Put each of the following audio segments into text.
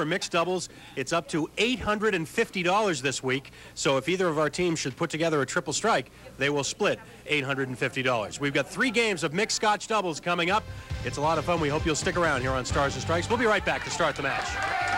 for mixed doubles. It's up to $850 this week. So if either of our teams should put together a triple strike, they will split $850. We've got three games of mixed scotch doubles coming up. It's a lot of fun. We hope you'll stick around here on Stars and Strikes. We'll be right back to start the match.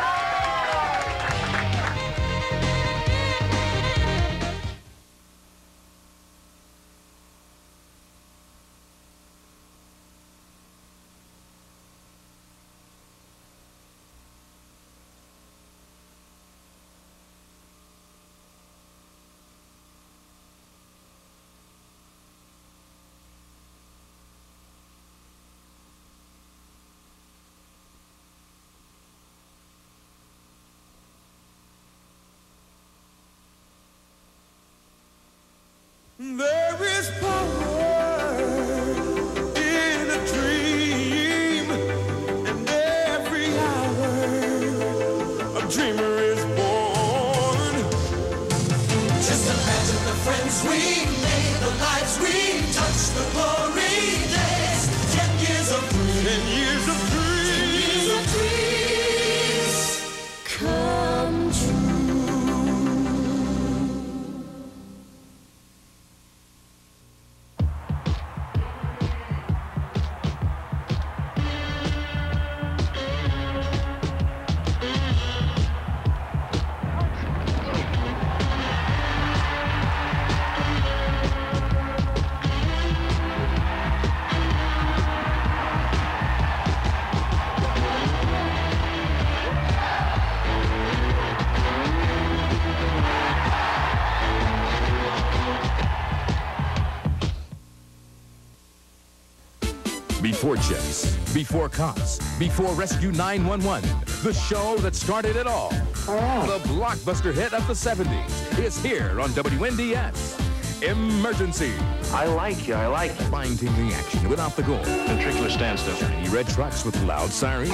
Before CHiPs, before cops, before Rescue 911, the show that started it all. The blockbuster hit of the 70s is here on WNDS. Emergency. I like you, I like you. Finding the action without the gore. Ventricular standstill. Shiny red trucks with loud sirens.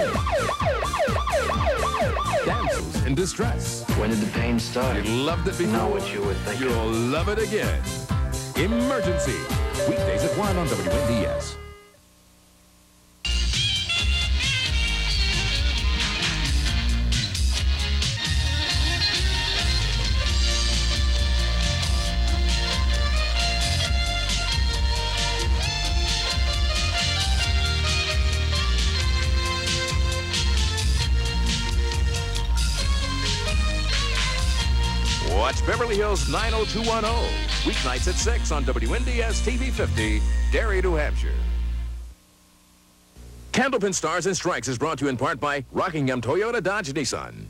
Damsels in distress. When did the pain start? You loved it before. Know what you were thinking. You'll love it again. Emergency. Weekdays at 1 on WNDS. Beverly Hills 90210. Weeknights at 6 on WNDS TV 50, Derry, New Hampshire. Candlepin Stars and Strikes is brought to you in part by Rockingham Toyota Dodge Nissan.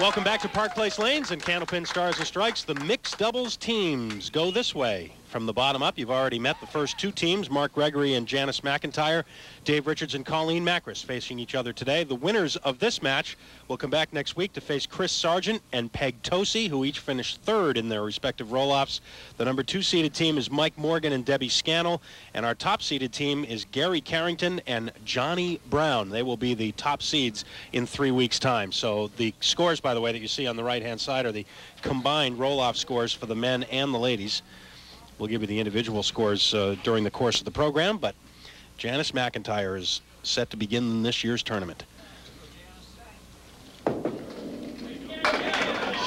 Welcome back to Park Place Lanes and Candlepin Stars and Strikes. The mixed doubles teams go this way. From the bottom up, you've already met the first two teams, Mark Gregory and Janice McIntyre. Dave Richards and Colleen Makris facing each other today. The winners of this match will come back next week to face Chris Sargent and Peg Tosi, who each finished third in their respective roll-offs. The number two seeded team is Mike Morgan and Debbie Scannell, and our top seeded team is Gary Carrington and Johnny Brown. They will be the top seeds in three weeks' time. So the scores, by the way, that you see on the right-hand side are the combined roll-off scores for the men and the ladies. We'll give you the individual scores uh, during the course of the program, but Janice McIntyre is set to begin this year's tournament.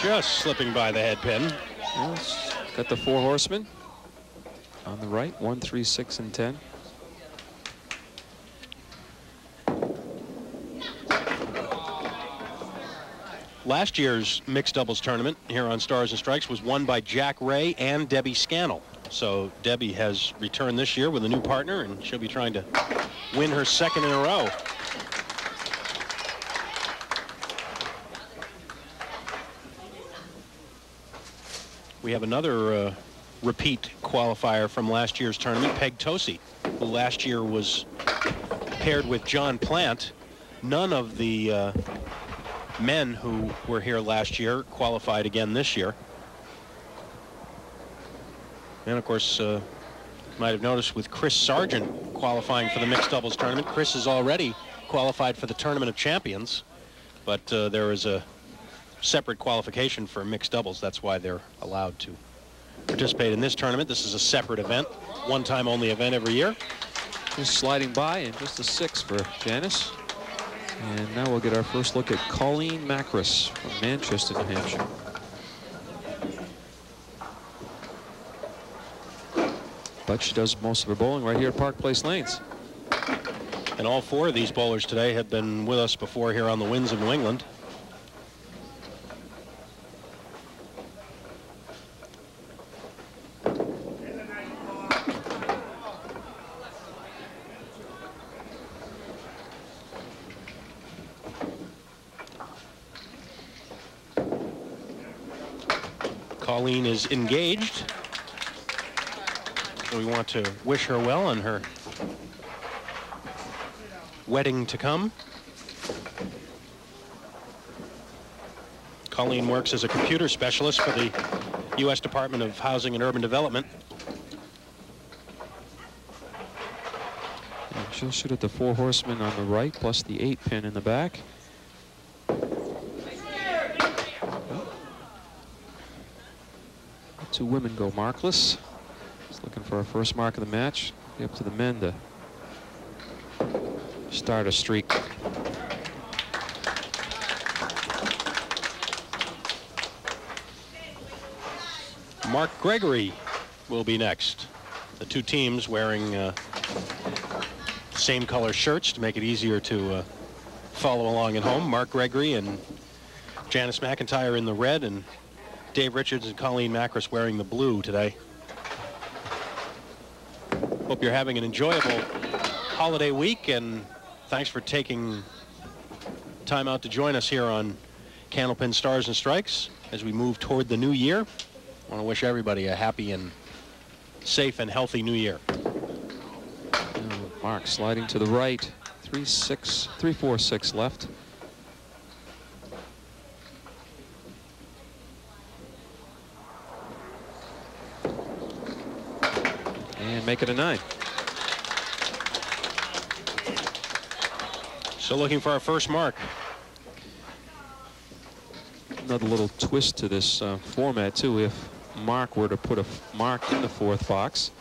Just slipping by the head pin. Yes, got the four horsemen on the right, one, three, six, and ten. Last year's mixed doubles tournament here on Stars and Strikes was won by Jack Ray and Debbie Scannell. So Debbie has returned this year with a new partner, and she'll be trying to win her second in a row. We have another uh, repeat qualifier from last year's tournament, Peg Tosi, who last year was paired with John Plant. None of the uh, men who were here last year qualified again this year. And of course, uh, you might have noticed with Chris Sargent qualifying for the mixed doubles tournament, Chris has already qualified for the Tournament of Champions, but uh, there is a separate qualification for mixed doubles. That's why they're allowed to participate in this tournament. This is a separate event, one time only event every year. Just sliding by and just a six for Janice. And now we'll get our first look at Colleen Makris from Manchester, New Hampshire. But she does most of her bowling right here at Park Place Lanes. And all four of these bowlers today have been with us before here on the Winds of New England. Colleen is engaged. We want to wish her well on her wedding to come. Colleen works as a computer specialist for the U.S. Department of Housing and Urban Development. And she'll shoot at the four horsemen on the right, plus the eight pin in the back. Two women go markless. For our first mark of the match. Up to the men to start a streak. Mark Gregory will be next. The two teams wearing uh, same color shirts to make it easier to uh, follow along at home. Mark Gregory and Janice McIntyre in the red and Dave Richards and Colleen Makris wearing the blue today. Hope you're having an enjoyable holiday week and thanks for taking time out to join us here on Candlepin Stars and Strikes as we move toward the new year. I want to wish everybody a happy and safe and healthy new year. Mark sliding to the right. Three six, three four six left. And make it a nine. So looking for our first mark. Another little twist to this uh, format too. If Mark were to put a mark in the fourth box,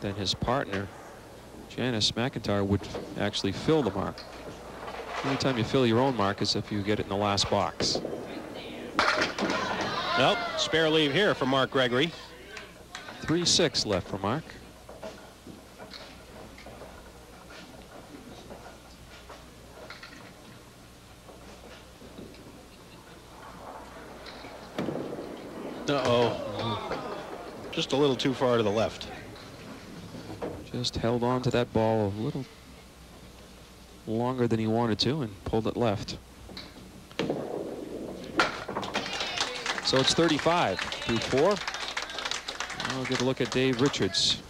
then his partner, Janice McIntyre, would actually fill the mark. Anytime you fill your own mark is if you get it in the last box. Nope, spare leave here for Mark Gregory. 3-6 left for Mark. Uh-oh. Just a little too far to the left. Just held on to that ball a little longer than he wanted to and pulled it left. So it's 35 through four. I'll get a look at Dave Richards.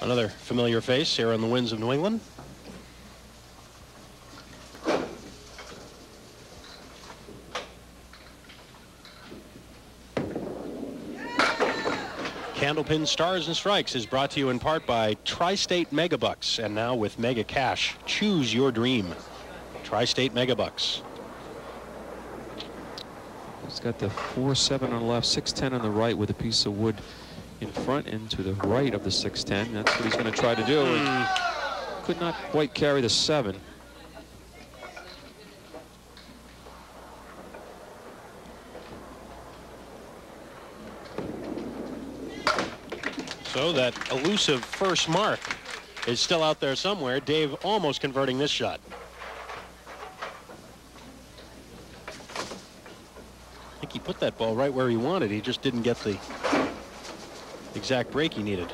Another familiar face here on the Winds of New England. Candlepin Stars and Strikes is brought to you in part by Tri-State Megabucks and now with Mega Cash. Choose your dream. Tri-State Megabucks. He's got the 4-7 on the left, 6-10 on the right with a piece of wood in front and to the right of the 6-10. That's what he's going to try to do. and Could not quite carry the 7. So that elusive first mark is still out there somewhere. Dave almost converting this shot. I think he put that ball right where he wanted. He just didn't get the exact break he needed.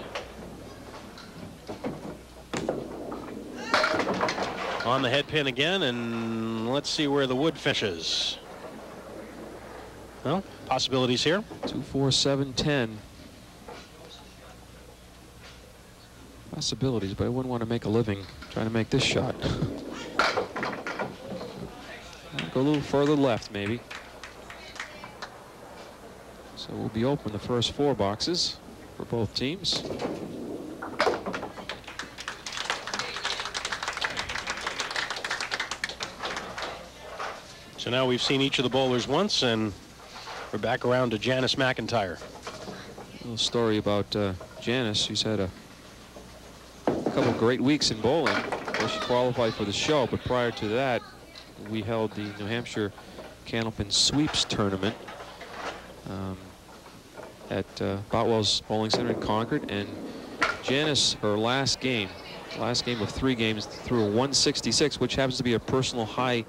On the head pin again, and let's see where the wood fishes. Well, possibilities here. 2, 4, 7, 10. Possibilities, but I wouldn't want to make a living trying to make this shot. Go a little further left, maybe. So we'll be open the first four boxes for both teams. So now we've seen each of the bowlers once, and we're back around to Janice McIntyre. A little story about uh, Janice. She's had a couple great weeks in bowling. Well, she qualified for the show, but prior to that, we held the New Hampshire Candlepin Sweeps Tournament um, at uh, Botwell's Bowling Center in Concord. And Janice, her last game, last game of three games, threw a 166, which happens to be a personal high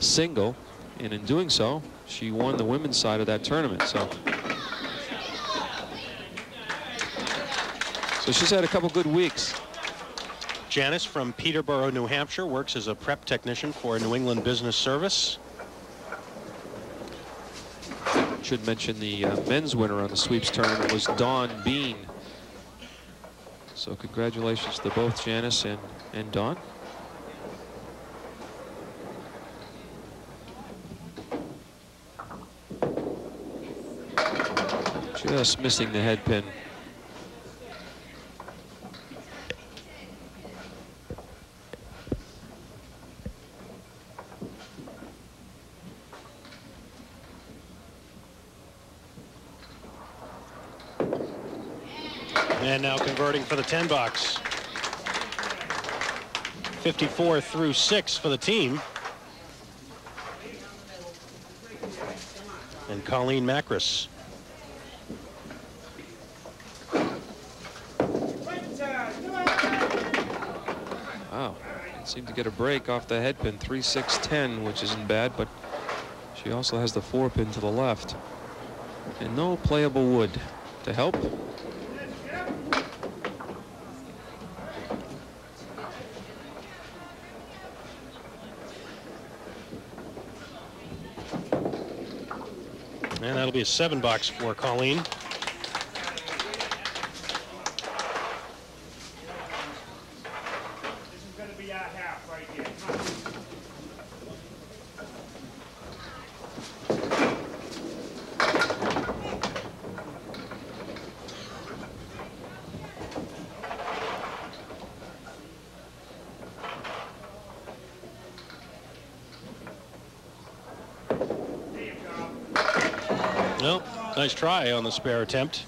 single. And in doing so, she won the women's side of that tournament. So, so she's had a couple good weeks. Janice from Peterborough, New Hampshire, works as a prep technician for New England Business Service. Should mention the uh, men's winner on the sweeps tournament was Don Bean. So congratulations to both Janice and, and Don. Just missing the head pin. And now converting for the 10 bucks. 54 through 6 for the team. And Colleen Makris. Wow. Seemed to get a break off the head pin 3 6 10 which isn't bad but she also has the four pin to the left and no playable wood to help A seven box for Colleen. This is gonna be our half right here. Come on. There you go. Well, nice try on the spare attempt.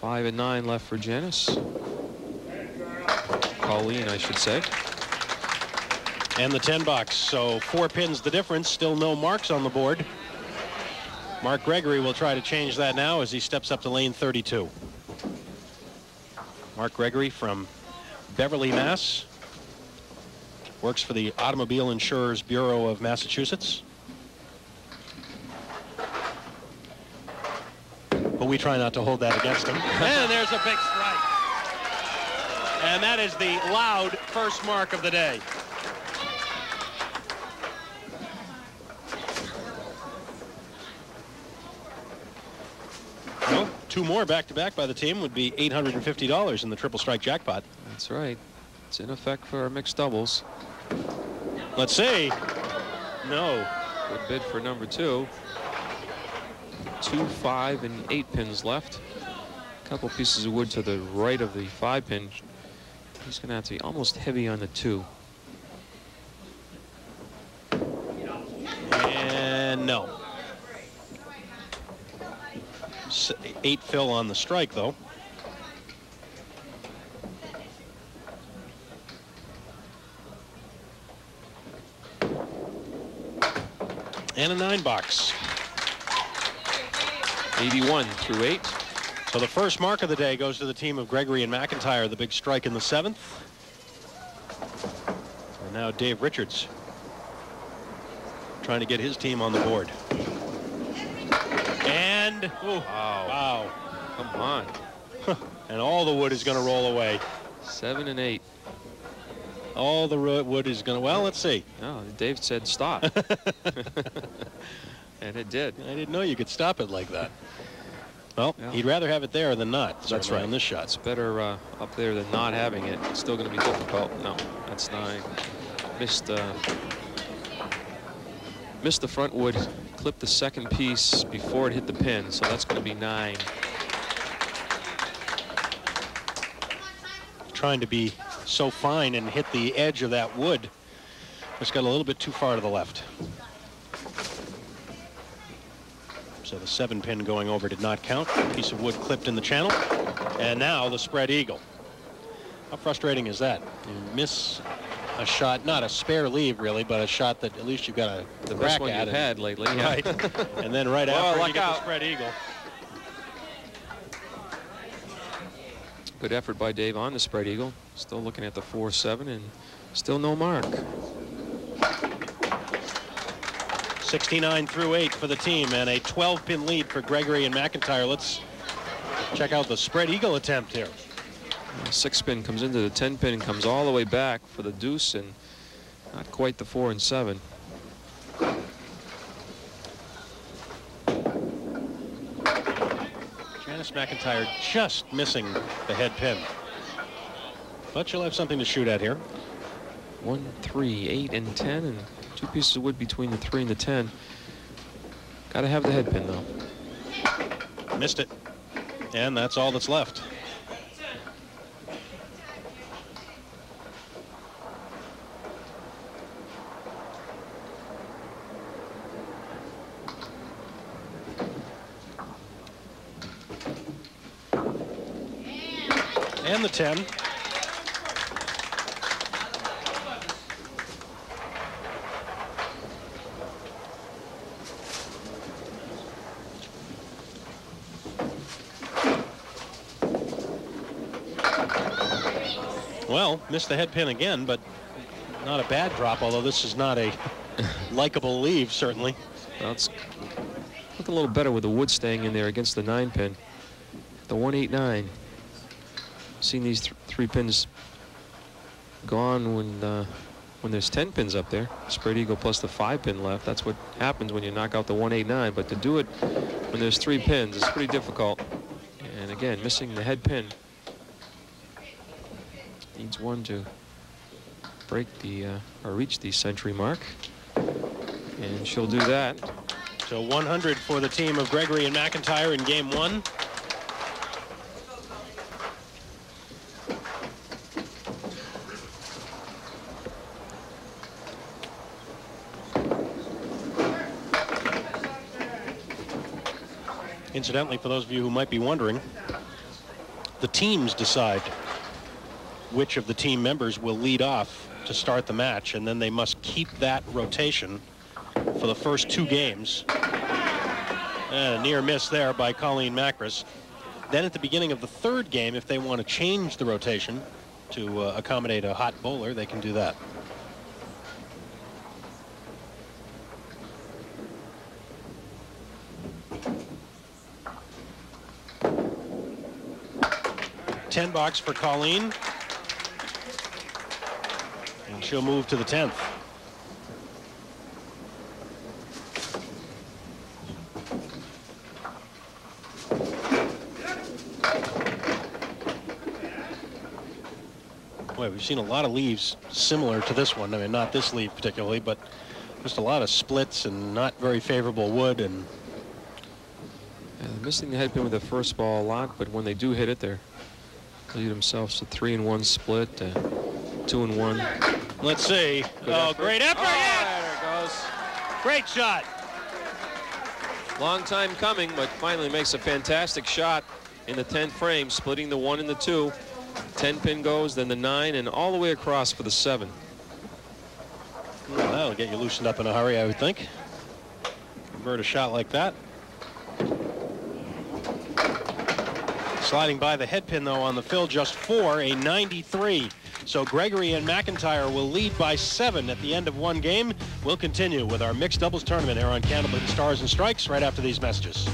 five and nine left for Janice Colleen I should say And the 10 bucks. So four pins the difference. Still no marks on the board. Mark Gregory will try to change that now as he steps up to lane 32. Mark Gregory from Beverly, Mass. Works for the Automobile Insurers Bureau of Massachusetts. But we try not to hold that against him. and there's a big strike. And that is the loud first mark of the day. Well, two more back-to-back by the team would be $850 in the triple strike jackpot. that's right it's in effect for our mixed doubles Let's see. No. good bid for number two two five and eight pins left a couple pieces of wood to the right of the five pin he's gonna have to be almost heavy on the two And no. S- Eight fill on the strike, though. And a nine box. 81 through eight So the first mark of the day goes to the team of Gregory and McIntyre, the big strike in the seventh. And now Dave Richards trying to get his team on the board. And, oh, wow. come on And all the wood is going to roll away. seven and eight All the wood is going to, well, let's see. No, Dave said stop. and it did. I didn't know you could stop it like that. Well, Yeah. he'd rather have it there than not. That's right. On this shot. It's better uh, up there than not having it. It's still going to be difficult. No, that's nine. Missed, uh, missed the front wood. Clipped the second piece before it hit the pin, so that's going to be nine. Trying to be so fine and hit the edge of that wood. Just got a little bit too far to the left. So the seven pin going over did not count. Piece of wood clipped in the channel. And now the spread eagle. How frustrating is that? You miss a shot, not a spare leave really, but a shot that at least you've got a The crack best one at you've had lately. yeah. Right. and then right Well, after you get out. the spread eagle. Good effort by Dave on the spread eagle. Still looking at the 4-7 and still no mark. 69 through 8 for the team and a 12 pin lead for Gregory and McIntyre. Let's check out the spread eagle attempt here. Six pin comes into the 10 pin and comes all the way back for the deuce and not quite the 4 and 7. McIntyre just missing the head pin. But she'll have something to shoot at here. One, three, eight, and 10, and two pieces of wood between the 3 and the 10. Got to have the head pin, though. Missed it. And that's all that's left. And the 10. Well, missed the head pin again, but not a bad drop, although this is not a likable leave, certainly. Well, it's looking a little better with the wood staying in there against the 9 pin. The 189. Seen these th three pins gone when uh, when there's 10 pins up there. Spread eagle plus the 5 pin left. That's what happens when you knock out the 189. But to do it when there's three pins is pretty difficult. And again, missing the head pin. Needs one to break the uh, or reach the century mark. And she'll do that. So 100 for the team of Gregory and McIntyre in game one. Incidentally, for those of you who might be wondering, the teams decide which of the team members will lead off to start the match, and then they must keep that rotation for the first two games. And a near miss there by Colleen Makris. Then at the beginning of the third game, if they want to change the rotation to uh, accommodate a hot bowler, they can do that. Ten box for Colleen. And she'll move to the 10th. Boy, we've seen a lot of leaves similar to this one. I mean, not this leaf particularly, but just a lot of splits and not very favorable wood. And they're missing the head pin with the first ball a lot, but when they do hit it, they're lead themselves to three and one split, uh, two and one. let's see. oh, effort. great effort! Oh, there it goes. Great shot. Long time coming, but finally makes a fantastic shot in the 10th frame, splitting the one and the two. 10 pin goes, then the nine, and all the way across for the seven. Well, that'll get you loosened up in a hurry, I would think. Convert a shot like that. Sliding by the head pin, though, on the fill, just four, a 93. So Gregory and McIntyre will lead by seven at the end of one game. We'll continue with our mixed doubles tournament here on Candlepin Stars and Strikes right after these messages.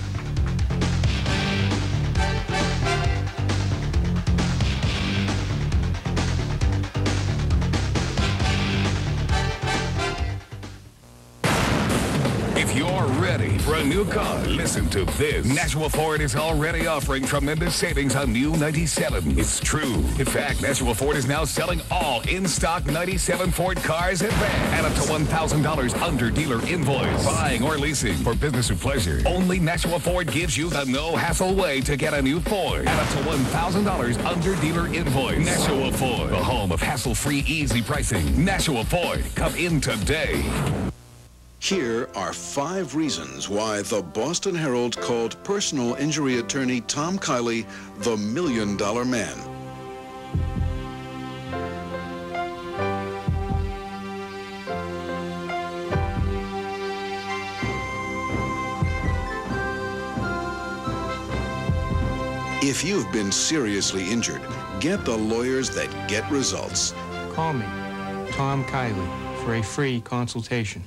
For a new car, listen to this. Nashua Ford is already offering tremendous savings on new 97. It's true. In fact, Nashua Ford is now selling all in-stock 97 Ford cars at van at up to $1,000 under dealer invoice. Buying or leasing for business or pleasure. Only Nashua Ford gives you the no-hassle way to get a new Ford at up to $1,000 under dealer invoice. Nashua Ford, the home of hassle-free, easy pricing. Nashua Ford, come in today. Here are five reasons why the Boston Herald called personal injury attorney Tom Kiley the Million Dollar Man. If you've been seriously injured, get the lawyers that get results. Call me, Tom Kiley, for a free consultation.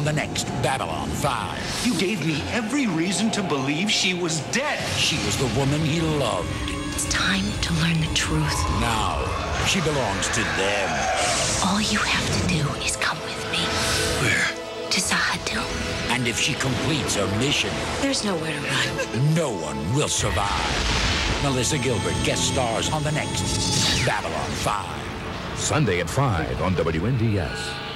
On the next Babylon 5. You gave me every reason to believe she was dead. She was the woman he loved. It's time to learn the truth. Now, she belongs to them. All you have to do is come with me. Where? To Z'ha'dum. And if she completes her mission, there's nowhere to run. No one will survive. Melissa Gilbert guest stars on the next Babylon 5. Sunday at 5 on WNDS.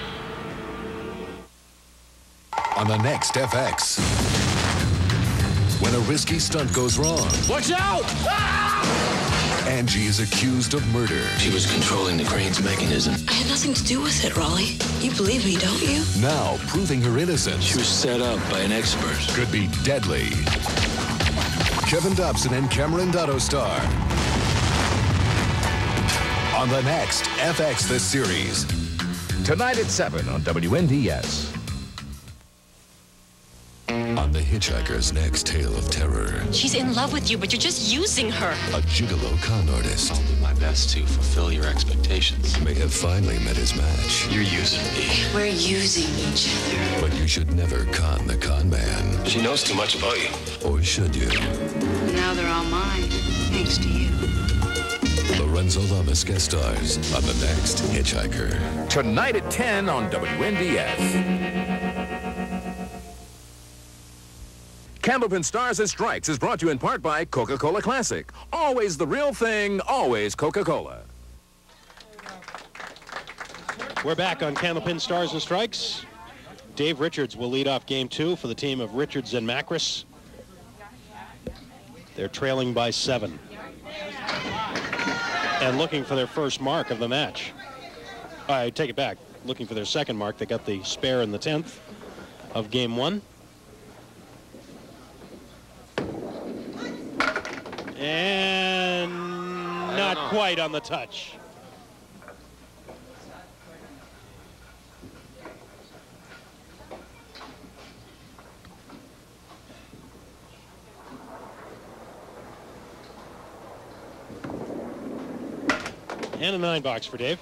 On the next FX. When a risky stunt goes wrong. Watch out! Ah! Angie is accused of murder. She was controlling the crane's mechanism. I had nothing to do with it, Rollie. You believe me, don't you? Now, proving her innocence. She was set up by an expert. Could be deadly. Kevin Dobson and Cameron Daddo star. On the next FX The Series. Tonight at 7 on WNDS. On The Hitchhiker's next tale of terror. She's in love with you, but you're just using her. A gigolo con artist. I'll do my best to fulfill your expectations. May have finally met his match. You're using me. We're using each other. But you should never con the con man. She knows too much about you. Or should you? Now they're all mine, thanks to you. Lorenzo Lamas guest stars on the next Hitchhiker. Tonight at 10 on WNDS. Candlepin Stars and Strikes is brought to you in part by Coca-Cola Classic. Always the real thing, always Coca-Cola. We're back on Candlepin Stars and Strikes. Dave Richards will lead off game two for the team of Richards and Makris. They're trailing by seven. And looking for their first mark of the match. I take it back. Looking for their second mark. They got the spare in the 10th of game one. And not quite on the touch. And a nine box for Dave.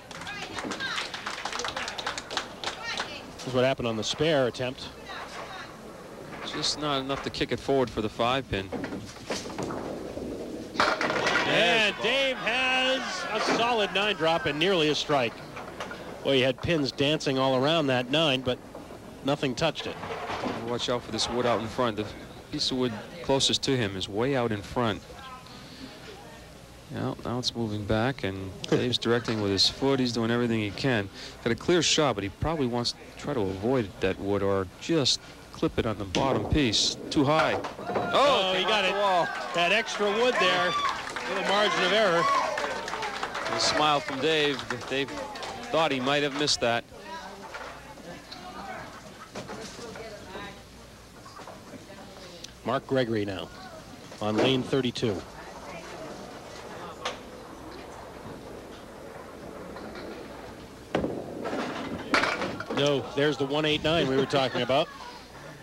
This is what happened on the spare attempt. Just not enough to kick it forward for the five pin. And Dave has a solid nine drop and nearly a strike. Well, he had pins dancing all around that nine, but nothing touched it. Watch out for this wood out in front. The piece of wood closest to him is way out in front. Now, now it's moving back, and Dave's directing with his foot. He's doing everything he can. Got a clear shot, but he probably wants to try to avoid that wood or just clip it on the bottom piece. Too high. Oh, oh he got it. That extra wood there with a margin of error. A smile from Dave. Dave thought he might have missed that. Mark Gregory now on lane 32. No, there's the 189 we were talking about.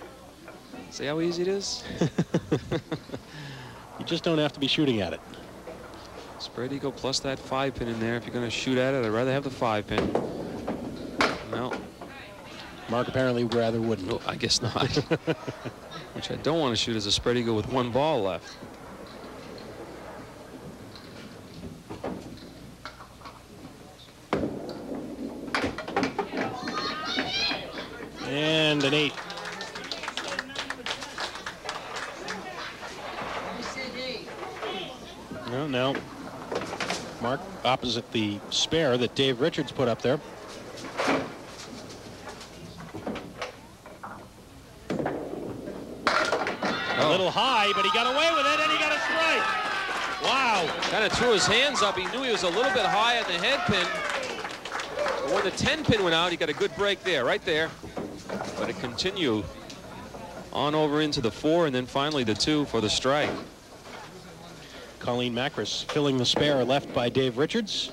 See how easy it is? you just don't have to be shooting at it. Spread eagle plus that five pin in there. If you're going to shoot at it, I'd rather have the five pin. No. Mark apparently rather wouldn't. No, I guess not. Which I don't want to shoot as a spread eagle with one ball left. And an eight. No, no. Opposite the spare that Dave Richards put up there. A oh. little high, but he got away with it, and he got a strike. Wow. Kind of threw his hands up. He knew he was a little bit high at the head pin. But when the 10 pin went out, he got a good break there, right there. But it continued on over into the four and then finally the two for the strike. Colleen Makris filling the spare left by Dave Richards.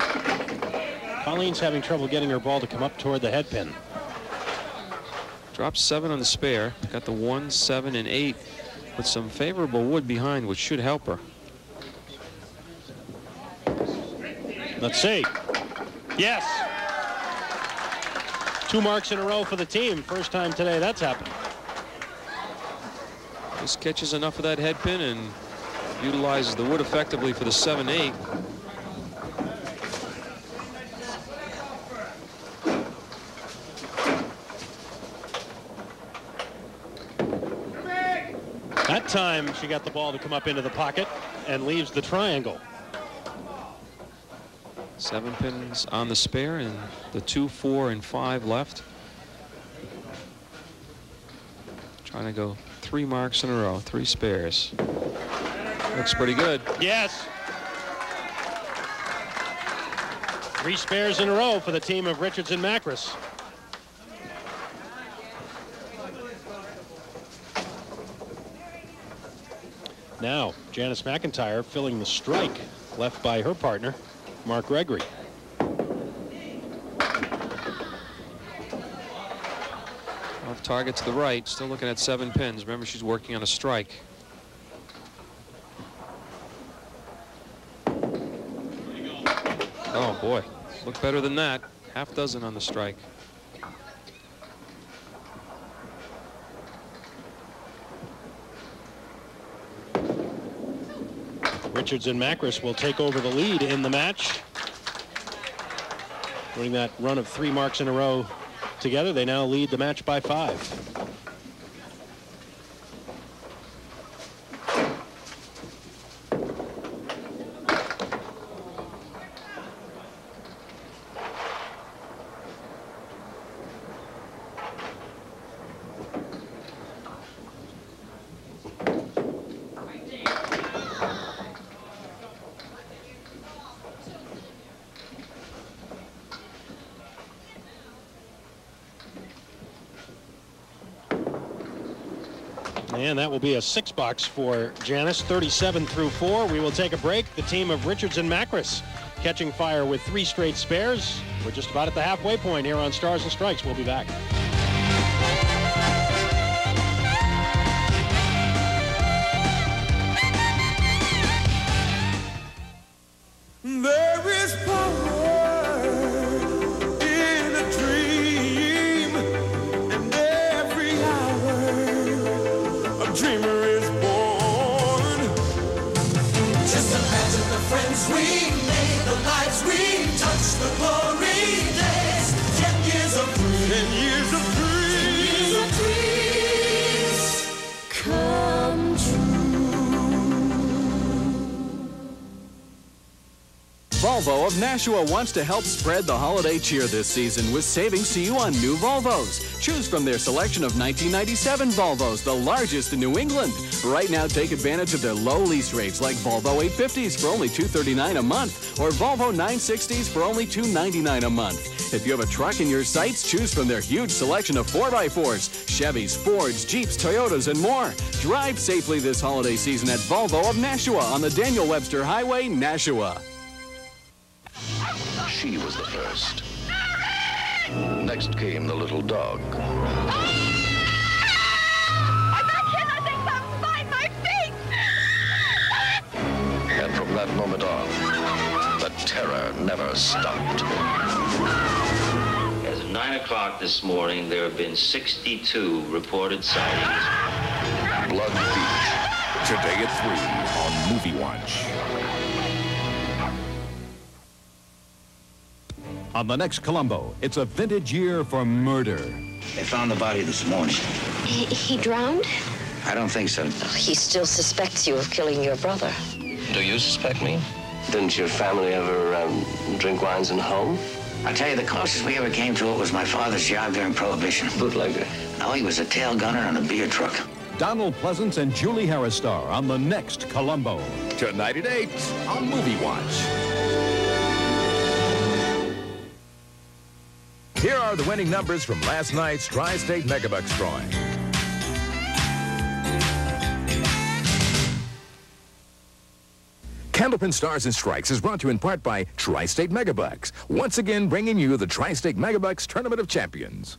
Colleen's having trouble getting her ball to come up toward the head pin. Dropped seven on the spare. Got the one, seven, and eight with some favorable wood behind, which should help her. Let's see. Yes. Two marks in a row for the team. First time today that's happened. Just catches enough of that head pin and utilizes the wood effectively for the 7-8. That time she got the ball to come up into the pocket and leaves the triangle. Seven pins on the spare and the two, four, and five left. Trying to go three marks in a row, three spares. Looks pretty good. Yes. Three spares in a row for the team of Richards and Makris. Now, Janice McIntyre filling the strike left by her partner, Mark Gregory. Off target to the right, still looking at seven pins. Remember, she's working on a strike. Boy, look better than that. Half dozen on the strike. Richards and Makris will take over the lead in the match. During that run of three marks in a row together, they now lead the match by five. And that will be a six box for Janice, 37 through four. We will take a break. The team of Richards and Makris catching fire with three straight spares. We're just about at the halfway point here on Stars and Strikes. We'll be back. Nashua wants to help spread the holiday cheer this season with savings to you on new Volvos. Choose from their selection of 1997 Volvos, the largest in New England. Right now, take advantage of their low lease rates like Volvo 850s for only 239 a month or Volvo 960s for only 299 a month. If you have a truck in your sights, choose from their huge selection of 4x4s, Chevys, Fords, Jeeps, Toyotas, and more. Drive safely this holiday season at Volvo of Nashua on the Daniel Webster Highway, Nashua. Dog. And from that moment on, the terror never stopped. As of 9 o'clock this morning, there have been 62 reported sightings. Blood Beach. Today at 3 on Movie Watch. On the next Columbo, it's a vintage year for murder. They found the body this morning. He, he drowned? I don't think so. He still suspects you of killing your brother. Do you suspect me? Didn't your family ever um, drink wines in home? I tell you, the closest we ever came to it was my father's job during Prohibition. Bootlegger. No, he was a tail gunner on a beer truck. Donald Pleasence and Julie Harris star on the next Columbo. Tonight at 8 on Movie Watch. Here are the winning numbers from last night's Tri-State Megabucks drawing. Candlepin Stars and Strikes is brought to you in part by Tri-State Megabucks, once again bringing you the Tri-State Megabucks Tournament of Champions.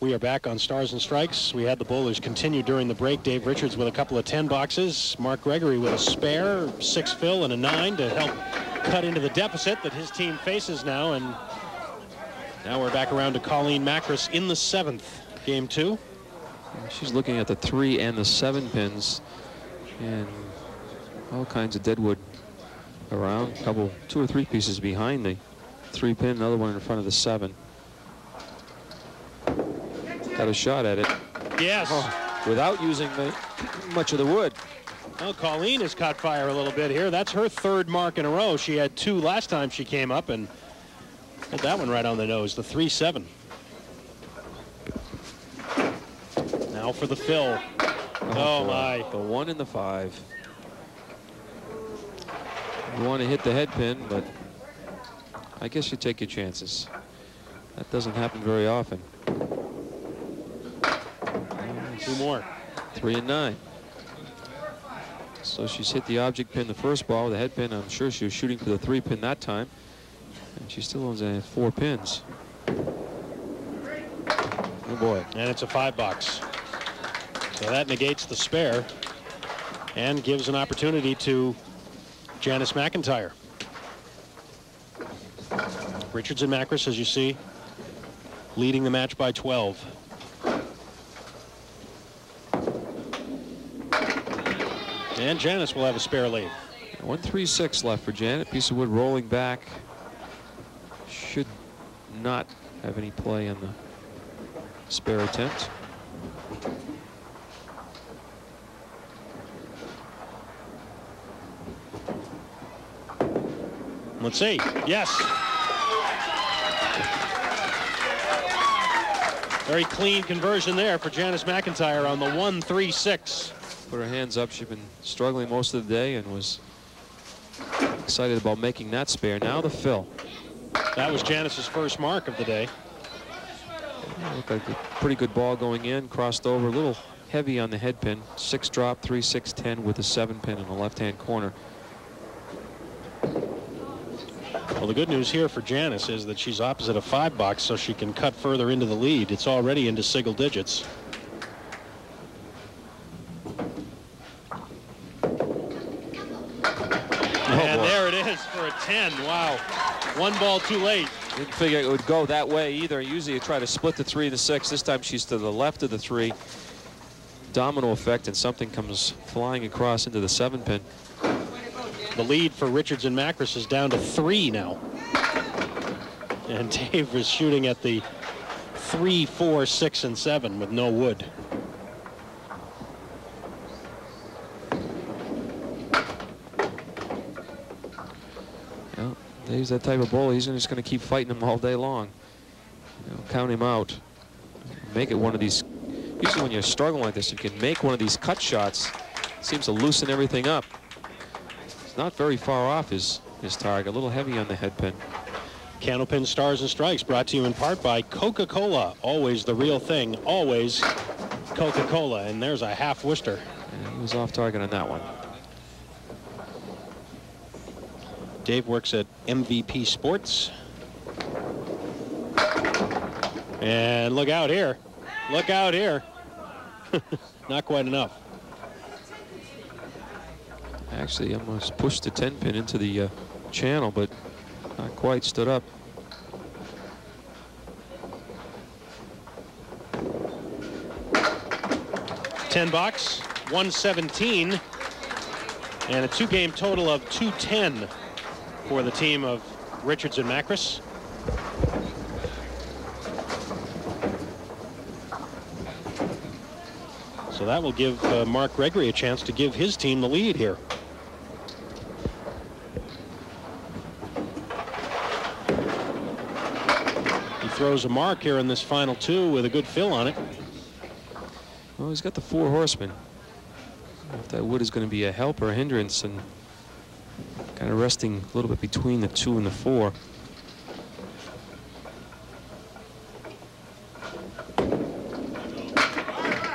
We are back on Stars and Strikes. We had the bowlers continue during the break. Dave Richards with a couple of 10 boxes. Mark Gregory with a spare, six fill and a nine to help cut into the deficit that his team faces now. And now we're back around to Colleen Makris in the seventh. Game two. She's looking at the three and the seven pins and all kinds of deadwood around. A couple, two or three pieces behind the three pin, another one in front of the seven. Got a shot at it. Yes. Oh, without using the, much of the wood. Well, Colleen has caught fire a little bit here. That's her third mark in a row. She had two last time she came up and hit that one right on the nose, the 3-7. Now for the fill. Oh, oh boy. my. The one and the five. You want to hit the head pin, but I guess you take your chances. That doesn't happen very often. Two more. Three and nine. So she's hit the object pin the first ball. The head pin, I'm sure she was shooting for the three pin that time. She still owns uh, four pins. Oh boy. And it's a five box. So that negates the spare and gives an opportunity to Janice McIntyre. Richards and Makris, as you see, leading the match by 12. And Janice will have a spare lead. 136 left for Janet. Piece of wood rolling back. Not have any play in the spare attempt. Let's see. Yes. Very clean conversion there for Janice McIntyre on the 136. Put her hands up. She'd been struggling most of the day and was excited about making that spare. Now the fill. That was Janice's first mark of the day. Looked like a pretty good ball going in. Crossed over a little heavy on the head pin. Six drop, three, six, ten with a seven pin in the left-hand corner. Well, the good news here for Janice is that she's opposite a five box, so she can cut further into the lead. It's already into single digits. Oh, and there it is for a 10. Wow. One ball too late. Didn't figure it would go that way either. Usually you try to split the three to six. This time she's to the left of the three. Domino effect and something comes flying across into the seven pin. The lead for Richards and Makris is down to three now. And Dave is shooting at the three, four, six, and seven with no wood. Dave's that type of bowler. He's just going to keep fighting them all day long. You know, count him out. Make it one of these. Usually when you're struggling like this, you can make one of these cut shots. Seems to loosen everything up. It's not very far off his, his target. A little heavy on the head pin. Candlepin Stars and Strikes brought to you in part by Coca-Cola. Always the real thing. Always Coca-Cola. And there's a half Worcester. And he was off target on that one. Dave works at MVP Sports. And look out here. Look out here. Not quite enough. Actually, almost pushed the 10 pin into the uh, channel, but not quite stood up. Ten box, 117, and a two-game total of 210 for the team of Richards and Makris. So that will give uh, Mark Gregory a chance to give his team the lead here. He throws a mark here in this final two with a good fill on it. Well, he's got the four horsemen. If that wood is going to be a help or a hindrance and kind of resting a little bit between the two and the four.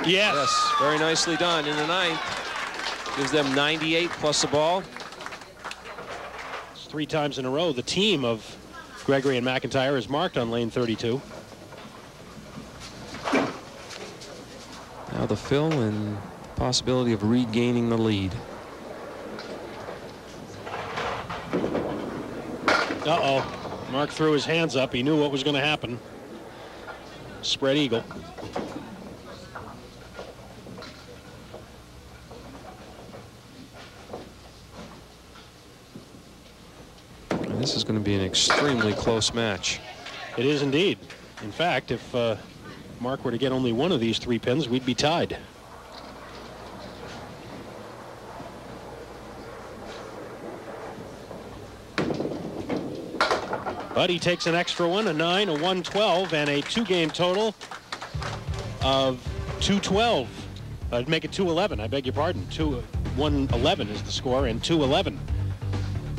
Yes. yes, very nicely done in the ninth. Gives them 98 plus the ball. It's three times in a row, the team of Gregory and McIntyre is marked on lane 32. Now the fill and possibility of regaining the lead. Mark threw his hands up. He knew what was going to happen. Spread eagle. This is going to be an extremely close match. It is indeed. In fact, if uh, Mark were to get only one of these three pins, we'd be tied. But he takes an extra one, a 9, a 112, and a two-game total of 212. I'd make it 211, I beg your pardon. Two, 111 is the score, and 211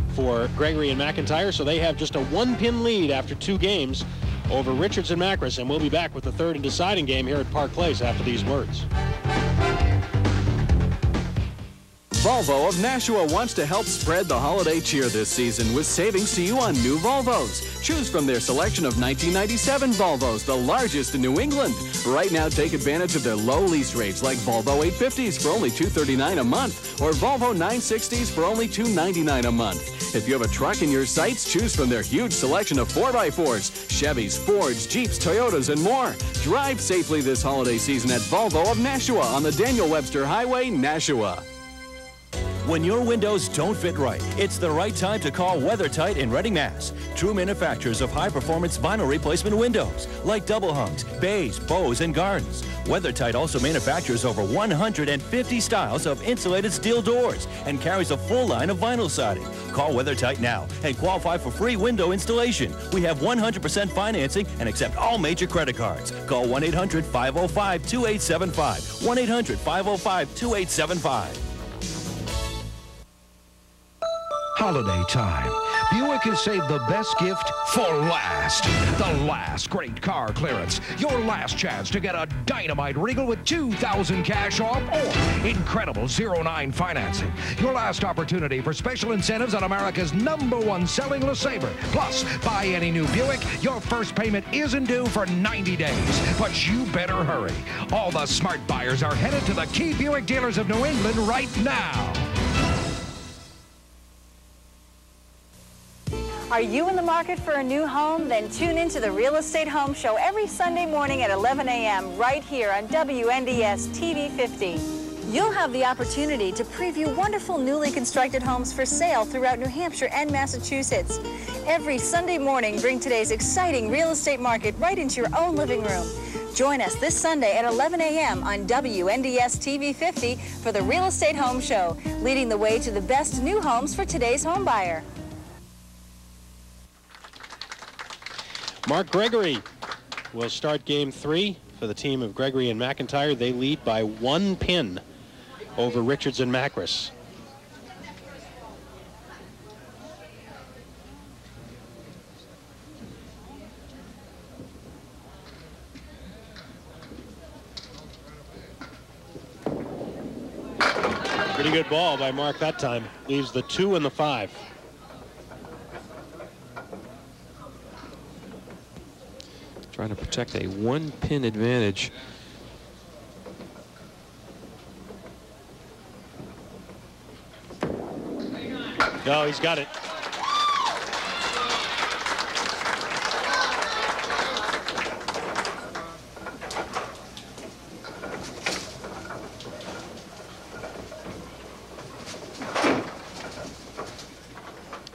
for Gregory and McIntyre. So they have just a one-pin lead after two games over Richards and Makris, and we'll be back with the third and deciding game here at Park Place after these words. Volvo of Nashua wants to help spread the holiday cheer this season with savings to you on new Volvos. Choose from their selection of 1997 Volvos, the largest in New England. Right now, take advantage of their low lease rates like Volvo 850s for only 239 a month or Volvo 960s for only 299 a month. If you have a truck in your sights, choose from their huge selection of 4x4s, Chevys, Fords, Jeeps, Toyotas, and more. Drive safely this holiday season at Volvo of Nashua on the Daniel Webster Highway, Nashua. When your windows don't fit right, it's the right time to call WeatherTight in Reading, Mass. True manufacturers of high-performance vinyl replacement windows, like double hungs, bays, bows, and gardens. WeatherTight also manufactures over 150 styles of insulated steel doors and carries a full line of vinyl siding. Call WeatherTight now and qualify for free window installation. We have 100% financing and accept all major credit cards. Call 1-800-505-2875. 1-800-505-2875. Holiday time. Buick has saved the best gift for last. The last great car clearance. Your last chance to get a dynamite Regal with 2000 cash off or incredible 09 financing. Your last opportunity for special incentives on America's number one selling LeSabre. Plus, buy any new Buick, your first payment isn't due for 90 days. But you better hurry. All the smart buyers are headed to the key Buick dealers of New England right now. Are you in the market for a new home? Then tune in to the Real Estate Home Show every Sunday morning at 11 a.m. right here on WNDS TV 50. You'll have the opportunity to preview wonderful newly constructed homes for sale throughout New Hampshire and Massachusetts. Every Sunday morning, bring today's exciting real estate market right into your own living room. Join us this Sunday at 11 a.m. on WNDS TV 50 for the Real Estate Home Show, leading the way to the best new homes for today's home Mark Gregory will start game three for the team of Gregory and McIntyre. They lead by one pin over Richards and Makris. Pretty good ball by Mark that time. Leaves the two and the five. Trying to protect a one pin advantage. No, he's got it.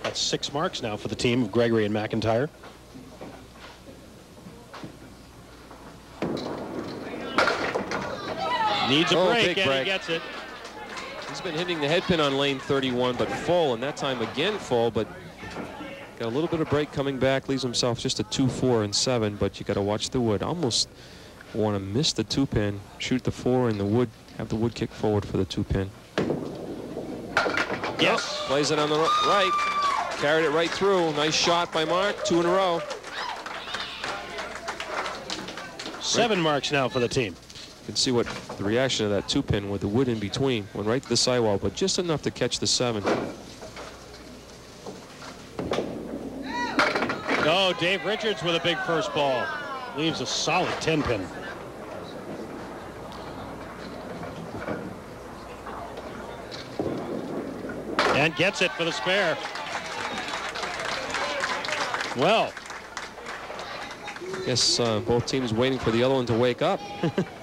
That's six marks now for the team of Gregory and McIntyre. Needs a Oh, break, big and break. he gets it. He's been hitting the head pin on lane 31, but full, and that time again full, but got a little bit of break coming back, leaves himself just a 2, 4, and 7, but you got to watch the wood. Almost want to miss the 2 pin, shoot the 4 in the wood, have the wood kick forward for the 2 pin. Yes. Plays it on the right, carried it right through. Nice shot by Mark, two in a row. Seven marks now for the team. You can see what the reaction of that two pin with the wood in between went right to the sidewall, but just enough to catch the seven. Oh, Dave Richards with a big first ball. Leaves a solid 10 pin. And gets it for the spare. Well, Guess uh, both teams waiting for the other one to wake up.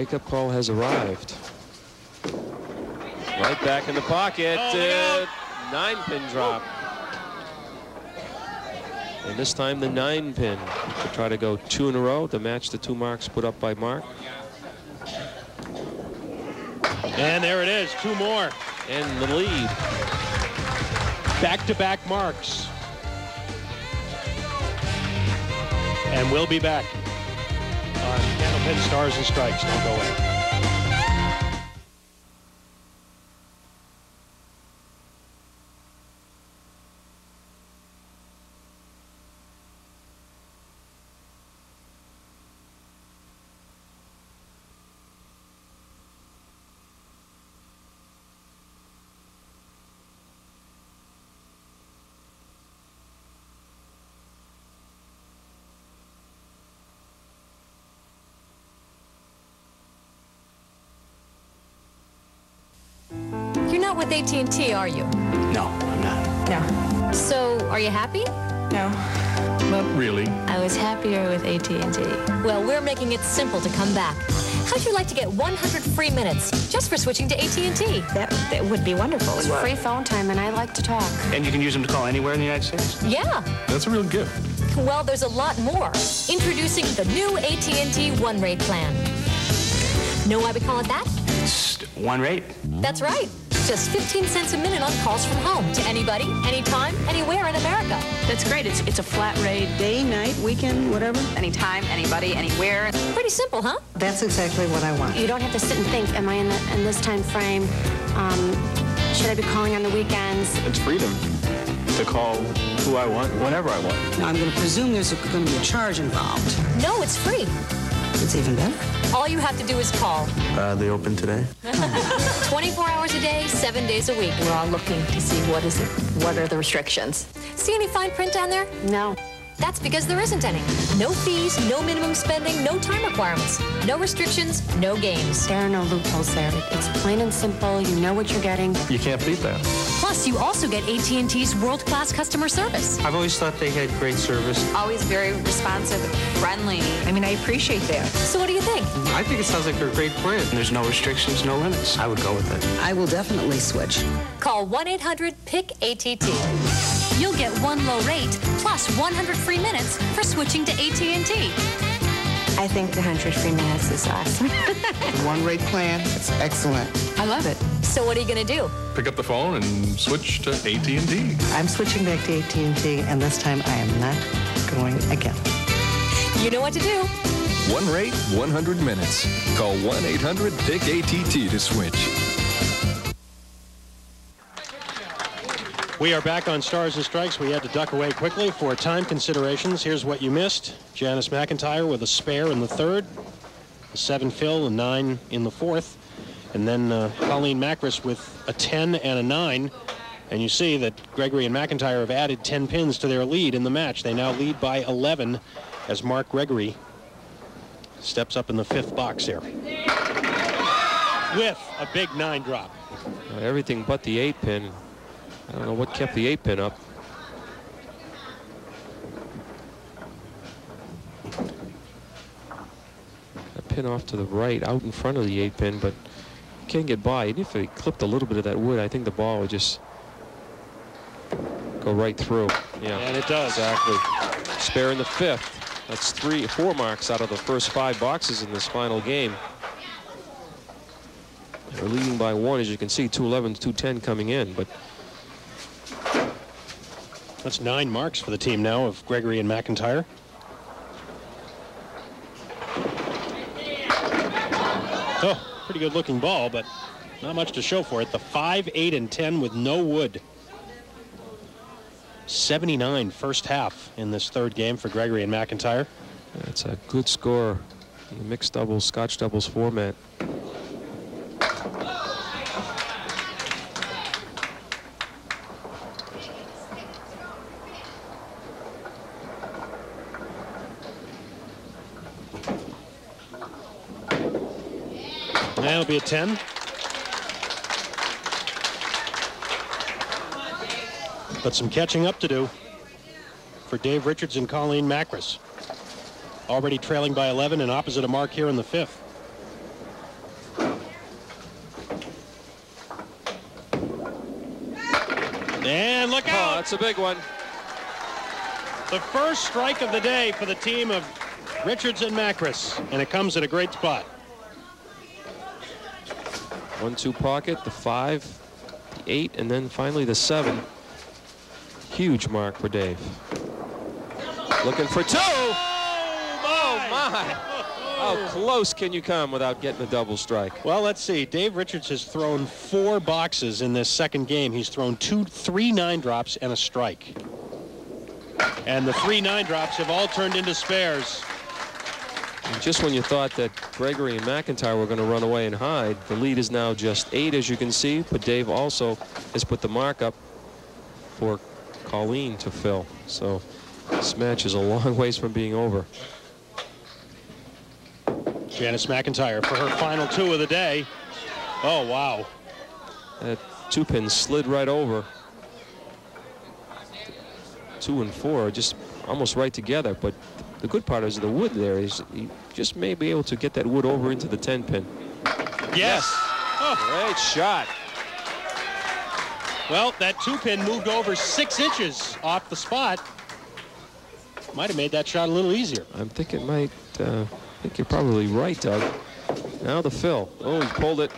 wake-up call has arrived. Right back in the pocket. Oh, uh, nine pin drop. And this time the nine pin to try to go two in a row to match the two marks put up by Mark. and there it is, two more. And the lead. Back-to-back marks. And we'll be back Uh, Candlepin Stars and Strikes. Don't go away. With AT&T, are you? No, I'm not. No. So, are you happy? No. Not really. I was happier with AT&T. Well, we're making it simple to come back. How'd you like to get 100 free minutes just for switching to AT&T? That, that would be wonderful. It's free phone time, and I like to talk. And you can use them to call anywhere in the United States? Yeah. That's a real gift. Well, there's a lot more. Introducing the new AT&T One Rate plan. Know why we call it that? It's one rate. That's right. Just 15 cents a minute on calls from home to anybody, anytime, anywhere in America. That's great. It's it's a flat rate, day, night, weekend, whatever. Anytime, anybody, anywhere. Pretty simple, huh? That's exactly what I want. You don't have to sit and think, am I in, the, in this time frame? Um, should I be calling on the weekends? It's freedom to call who I want, whenever I want. Now, I'm going to presume there's going to be a charge involved. No, it's free. It's even better. All you have to do is call. Uh, they open today? 24 hours a day, seven days a week. We're all looking to see what is it, what are the restrictions. See any fine print down there? No. That's because there isn't any. No fees, no minimum spending, no time requirements, no restrictions, no games. There are no loopholes there. It's plain and simple. You know what you're getting. You can't beat that. Plus, you also get AT&T's world-class customer service. I've always thought they had great service. Always very responsive, friendly. I mean, I appreciate that. So what do you think? I think it sounds like a great plan. There's no restrictions, no limits. I would go with it. I will definitely switch. Call 1-800-PIC-ATT. You'll get one low rate plus 100 free minutes for switching to AT&T. I think the 100 free minutes is awesome. One rate plan, it's excellent. I love it. So what are you going to do? Pick up the phone and switch to AT&T. I'm switching back to AT&T, and this time I am not going again. You know what to do. One rate, 100 minutes. Call 1-800-PIC-ATT to switch. We are back on Stars and Strikes. We had to duck away quickly for time considerations. Here's what you missed. Janice McIntyre with a spare in the third, a seven fill, a nine in the fourth, and then uh, Colleen Makris with a 10 and a nine. And you see that Gregory and McIntyre have added 10 pins to their lead in the match. They now lead by 11 as Mark Gregory steps up in the fifth box here with a big nine drop. Everything but the eight pin. I don't know what kept the eight pin up. A pin off to the right, out in front of the eight pin, but can't get by. Even if it clipped a little bit of that wood, I think the ball would just go right through. Yeah, And it does. Exactly. Spare in the fifth. That's three, four marks out of the first five boxes in this final game. They're leading by one, as you can see, 211, 210 coming in, but That's nine marks for the team now of Gregory and McIntyre. Oh, pretty good looking ball, but not much to show for it. The 5, 8, and 10 with no wood. 79 first half in this third game for Gregory and McIntyre. That's a good score in the mixed doubles, Scotch doubles format. That'll be a 10. But some catching up to do for Dave Richards and Colleen Makris. Already trailing by 11 and opposite a Mark here in the fifth. And look oh, out! Oh, that's a big one. The first strike of the day for the team of Richards and Makris, and it comes at a great spot. One-two pocket, the five, the eight, and then finally the seven. Huge mark for Dave. Looking for two. Oh, oh my. How close can you come without getting a double strike? Well, let's see. Dave Richards has thrown four boxes in this second game. He's thrown two, three nine drops and a strike. And the three nine drops have all turned into spares. And just when you thought that Gregory and McIntyre were going to run away and hide, the lead is now just eight, as you can see. But Dave also has put the mark up for Colleen to fill. So this match is a long ways from being over. Janice McIntyre for her final two of the day. Oh, wow. That two pin slid right over. Two and four are just almost right together. But the good part is the wood there is you just may be able to get that wood over into the 10 pin. Yes. Oh. Great shot. Well, that two pin moved over six inches off the spot. Might have made that shot a little easier. I'm thinking it might. Uh, I think you're probably right, Doug. Now the fill. Oh, he pulled it.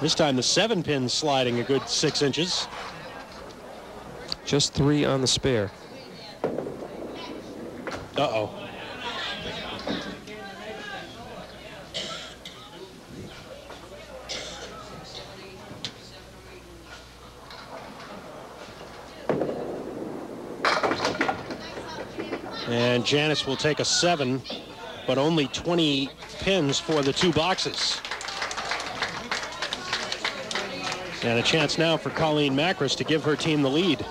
This time the seven pin sliding a good six inches. Just three on the spare. Uh-oh. And Janice will take a seven, but only 20 pins for the two boxes. And a chance now for Colleen Makris to give her team the lead.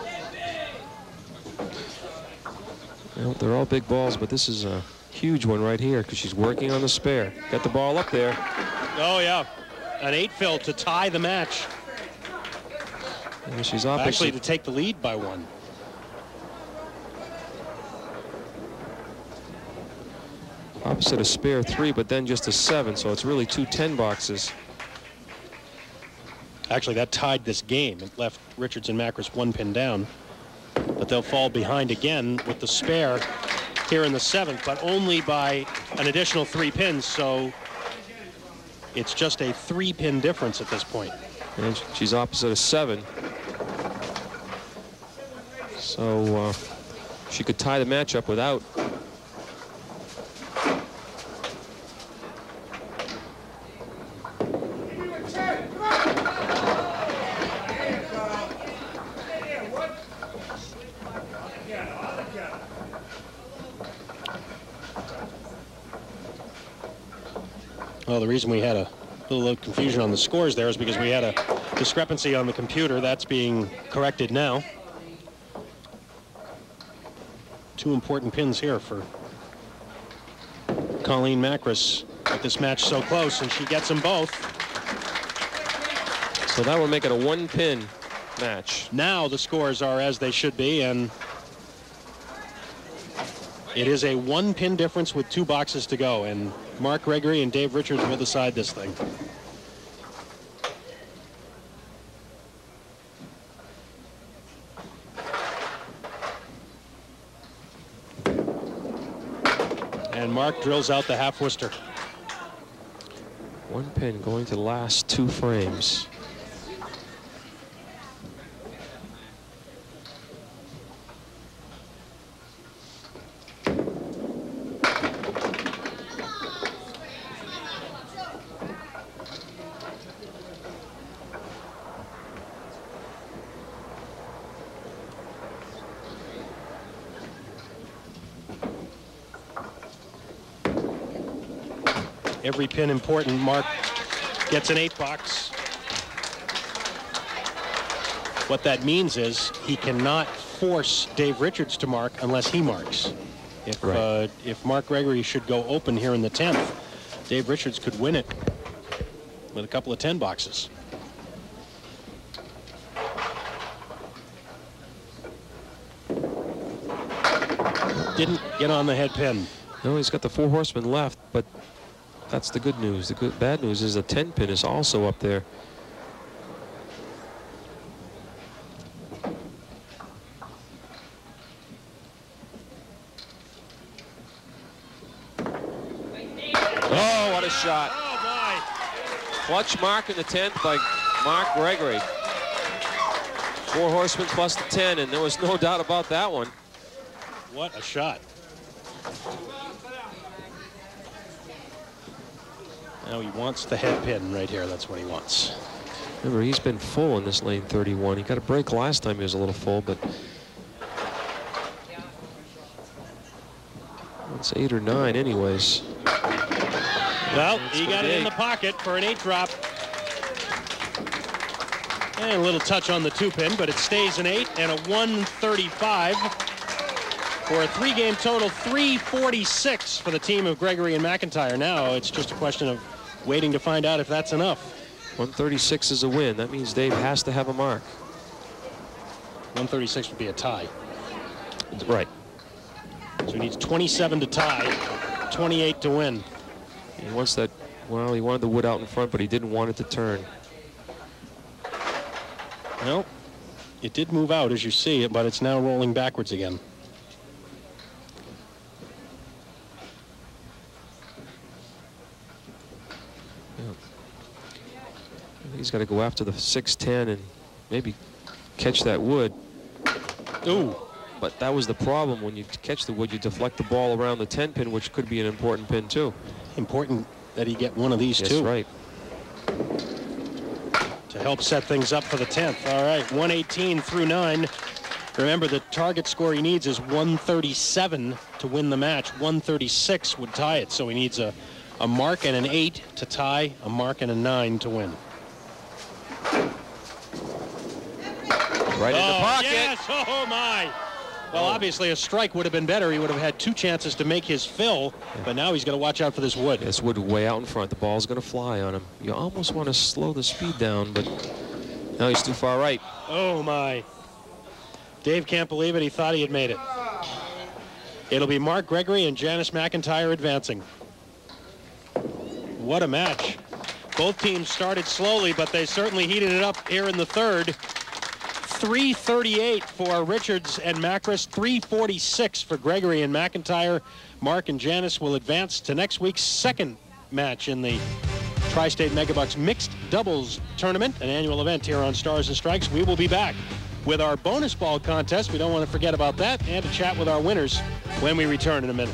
Well, they're all big balls, but this is a huge one right here because she's working on the spare. Got the ball up there. Oh, yeah. An eight fill to tie the match. And she's. Actually, to take the lead by one. Opposite a spare three, but then just a seven, so it's really two 10 boxes. Actually, that tied this game. It left Richards and Makris one pin down. But they'll fall behind again with the spare here in the seventh, but only by an additional three pins. So it's just a three pin difference at this point. And she's opposite a seven. So uh, she could tie the matchup without reason we had a little confusion on the scores there is because we had a discrepancy on the computer. That's being corrected now. Two important pins here for Colleen Makris with this match so close, and she gets them both. So that will make it a one pin match. Now the scores are as they should be, and it is a one pin difference with two boxes to go, and Mark Gregory and Dave Richards will decide this thing. And Mark drills out the half Worcester. One pin going to the last two frames. Every pin important. Mark gets an eight box. What that means is he cannot force Dave Richards to mark unless he marks. If Right. uh, if Mark Gregory should go open here in the 10th, Dave Richards could win it with a couple of 10 boxes. Didn't get on the head pin. No, he's got the four horsemen left, but that's the good news. The good bad news is the 10 pin is also up there. Oh, what a shot. Oh, my. Clutch mark in the 10th by Mark Gregory. Four horsemen plus the 10, and there was no doubt about that one. What a shot. Now he wants the head pin right here. That's what he wants. Remember, he's been full in this lane 31. He got a break last time he was a little full, but it's eight or nine anyways. Well, he got it in the pocket for an eight drop. And a little touch on the two pin, but it stays an eight and a 135 for a three game total, 346 for the team of Gregory and McIntyre. Now it's just a question of waiting to find out if that's enough. 136 is a win. That means Dave has to have a mark. 136 would be a tie. Right. So he needs 27 to tie, 28 to win. He wants that, well, he wanted the wood out in front, but he didn't want it to turn. Well, it did move out as you see it, but it's now rolling backwards again. He's got to go after the 610 and maybe catch that wood. Ooh. But that was the problem. When you catch the wood, you deflect the ball around the 10 pin, which could be an important pin, too. Important that he get one of these Yes, two. right. to help set things up for the 10th. All right, 118 through 9. Remember, the target score he needs is 137 to win the match. 136 would tie it, so he needs a, a mark and an 8 to tie, a mark and a 9 to win. Right in the oh, pocket. Yes, oh my. Well, oh. obviously a strike would have been better. He would have had two chances to make his fill, but now he's got to watch out for this wood. This wood way out in front. The ball's going to fly on him. You almost want to slow the speed down, but now he's too far right. Oh my. Dave can't believe it. He thought he had made it. It'll be Mark Gregory and Janice McIntyre advancing. What a match. Both teams started slowly, but they certainly heated it up here in the third. 338 for Richards and Makris, 346 for Gregory and McIntyre. Mark and Janice will advance to next week's second match in the Tri-State Megabucks Mixed Doubles Tournament, an annual event here on Stars and Strikes. We will be back with our bonus ball contest. We don't want to forget about that and to chat with our winners when we return in a minute.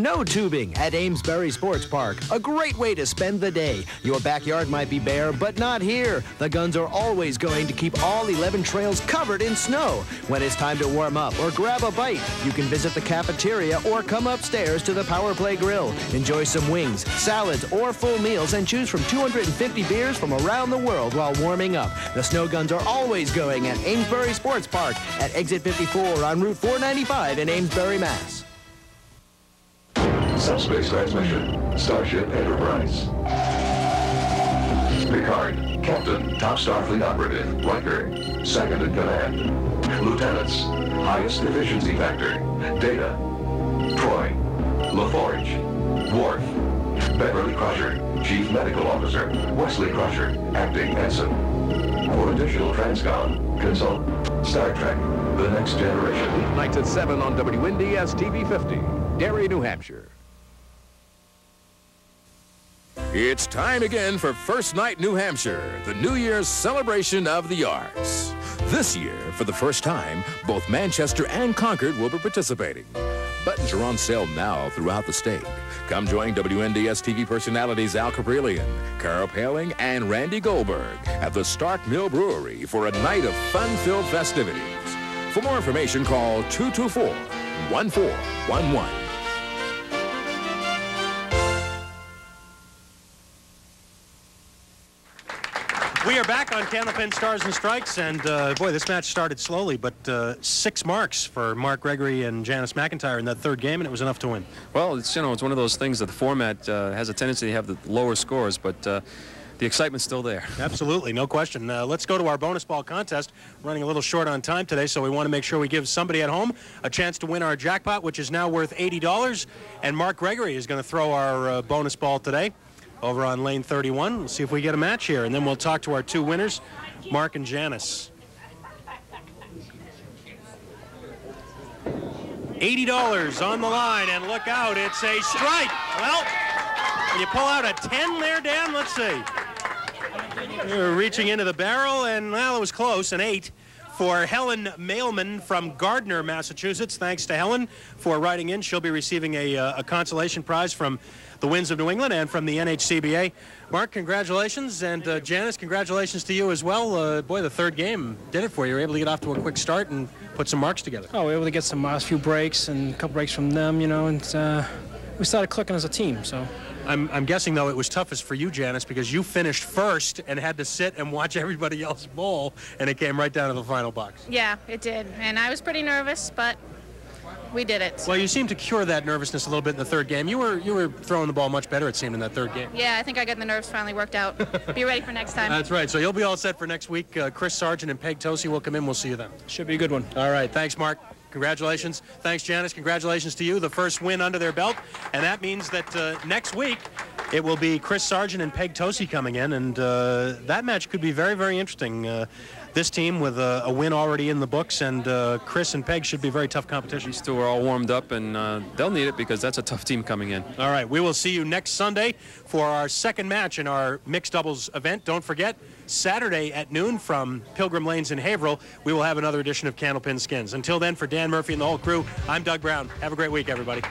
Snow tubing at Amesbury Sports Park. A great way to spend the day. Your backyard might be bare, but not here. The guns are always going to keep all 11 trails covered in snow. When it's time to warm up or grab a bite, you can visit the cafeteria or come upstairs to the Power Play Grill. Enjoy some wings, salads, or full meals and choose from 250 beers from around the world while warming up. The snow guns are always going at Amesbury Sports Park at exit 54 on Route 495 in Amesbury, Mass. Subspace transmission, Starship Enterprise. Picard, Captain, top Starfleet operative, Riker, second in command. Lieutenants, highest efficiency factor, Data, Troi, LaForge, Worf, Beverly Crusher, Chief Medical Officer, Wesley Crusher, Acting Ensign. For additional transcom, consult Star Trek, The Next Generation. Nights at 7 on WNDS TV 50. Derry, New Hampshire. It's time again for First Night New Hampshire, the New Year's celebration of the arts. This year, for the first time, both Manchester and Concord will be participating. Buttons are on sale now throughout the state. Come join WNDS TV personalities Al Caprillion, Carol Paling, and Randy Goldberg at the Stark Mill Brewery for a night of fun-filled festivities. For more information, call 224-1411. We are back on Candlepin Stars and Strikes, and uh, boy, this match started slowly, but uh, six marks for Mark Gregory and Janice McIntyre in that third game, and it was enough to win. Well, it's you know it's one of those things that the format uh, has a tendency to have the lower scores, but uh, the excitement's still there. Absolutely, no question. Uh, let's go to our bonus ball contest. Running a little short on time today, so we want to make sure we give somebody at home a chance to win our jackpot, which is now worth $80. And Mark Gregory is going to throw our uh, bonus ball today over on lane 31. We'll see if we get a match here, and then we'll talk to our two winners, Mark and Janice. $80 on the line, and look out, it's a strike. Well, you pull out a 10 there, Dan? Let's see. You're reaching into the barrel, and well, it was close, an 8 for Helen Mailman from Gardner, Massachusetts. Thanks to Helen for writing in. She'll be receiving a, uh, a consolation prize from the Winds of New England and from the NHCBA. Mark, congratulations, and uh, Janice, congratulations to you as well. Uh, boy, the third game did it for you. You were able to get off to a quick start and put some marks together. Oh, we were able to get some uh, few breaks and a couple breaks from them, you know, and uh, we started clicking as a team. So. I'm, I'm guessing, though, it was toughest for you, Janice, because you finished first and had to sit and watch everybody else bowl, and it came right down to the final box. Yeah, it did. And I was pretty nervous, but we did it. Well, you seemed to cure that nervousness a little bit in the third game. You were you were throwing the ball much better, it seemed, in that third game. Yeah, I think I got the nerves finally worked out. Be ready for next time. That's right. So you'll be all set for next week. Uh, Chris Sargent and Peg Tosi will come in. We'll see you then. Should be a good one. All right. Thanks, Mark. Congratulations. Thanks, Janice. Congratulations to you. The first win under their belt. And that means that uh, next week it will be Chris Sargent and Peg Tosi coming in. And uh, that match could be very, very interesting. Uh, this team with a, a, win already in the books, and uh, Chris and Peg should be very tough competition. These two are all warmed up, and uh, they'll need it because that's a tough team coming in. All right. We will see you next Sunday for our second match in our mixed doubles event. Don't forget, Saturday at noon from Pilgrim Lanes in Haverhill, we will have another edition of Candlepin Skins. Until then, for Dan Murphy and the whole crew, I'm Doug Brown. Have a great week, everybody.